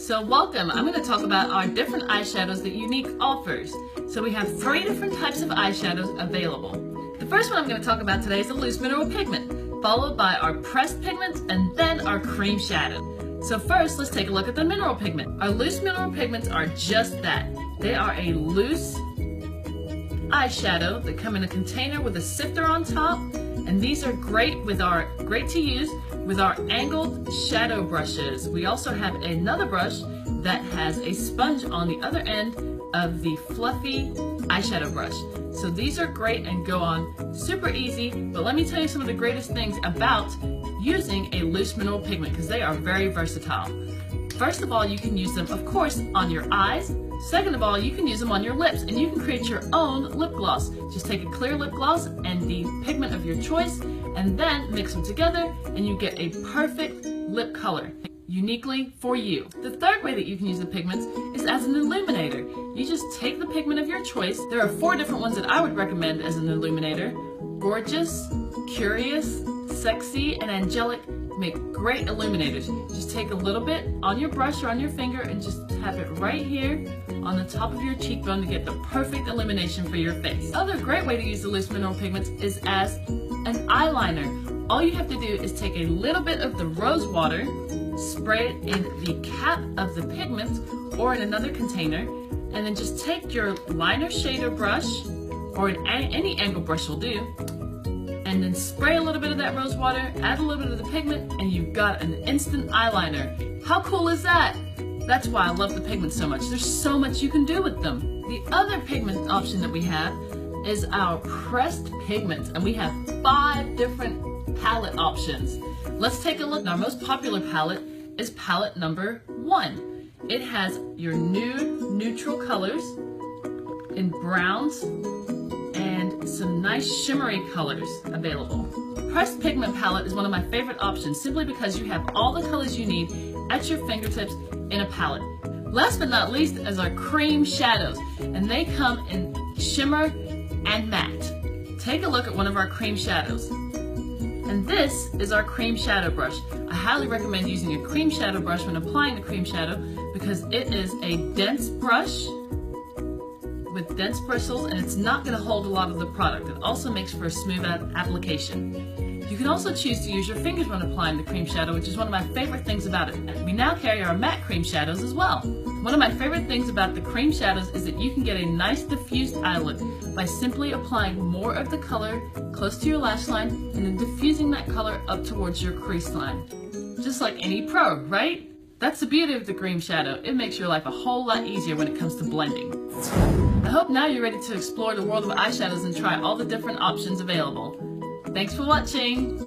So welcome, I'm going to talk about our different eyeshadows that Younique offers. So we have three different types of eyeshadows available. The first one I'm going to talk about today is a loose mineral pigment, followed by our pressed pigments and then our cream shadow. So first, let's take a look at the mineral pigment. Our loose mineral pigments are just that. They are a loose eyeshadow that come in a container with a sifter on top and these are great with our great to use with our angled shadow brushes. We also have another brush that has a sponge on the other end of the fluffy eyeshadow brush. So these are great and go on super easy, but let me tell you some of the greatest things about using a loose mineral pigment because they are very versatile. First of all, you can use them, of course, on your eyes. Second of all, you can use them on your lips and you can create your own lip gloss. Just take a clear lip gloss and the pigment of your choice and then mix them together and you get a perfect lip color uniquely for you. The third way that you can use the pigments is as an illuminator. You just take the pigment of your choice. There are four different ones that I would recommend as an illuminator. Gorgeous, Curious, Sexy, and Angelic make great illuminators. Just take a little bit on your brush or on your finger and just tap it right here on the top of your cheekbone to get the perfect illumination for your face. Other great way to use the loose mineral pigments is as an eyeliner. All you have to do is take a little bit of the rose water, spray it in the cap of the pigment or in another container, and then just take your liner shader brush or an, any angle brush will do, and then spray a little bit of that rose water, add a little bit of the pigment, and you've got an instant eyeliner. How cool is that? That's why I love the pigment so much. There's so much you can do with them. The other pigment option that we have is our pressed pigments, and we have five different palette options. Let's take a look. Our most popular palette is palette number one. It has your nude neutral colors in browns, some nice shimmery colors available. Pressed Pigment Palette is one of my favorite options simply because you have all the colors you need at your fingertips in a palette. Last but not least is our cream shadows, and they come in shimmer and matte. Take a look at one of our cream shadows. And this is our cream shadow brush. I highly recommend using a cream shadow brush when applying the cream shadow because it is a dense brush with dense bristles and it's not going to hold a lot of the product. It also makes for a smooth application. You can also choose to use your fingers when applying the cream shadow, which is one of my favorite things about it. We now carry our matte cream shadows as well. One of my favorite things about the cream shadows is that you can get a nice diffused eye look by simply applying more of the color close to your lash line and then diffusing that color up towards your crease line. Just like any pro, right? That's the beauty of the cream shadow. It makes your life a whole lot easier when it comes to blending. I hope now you're ready to explore the world of eyeshadows and try all the different options available. Thanks for watching!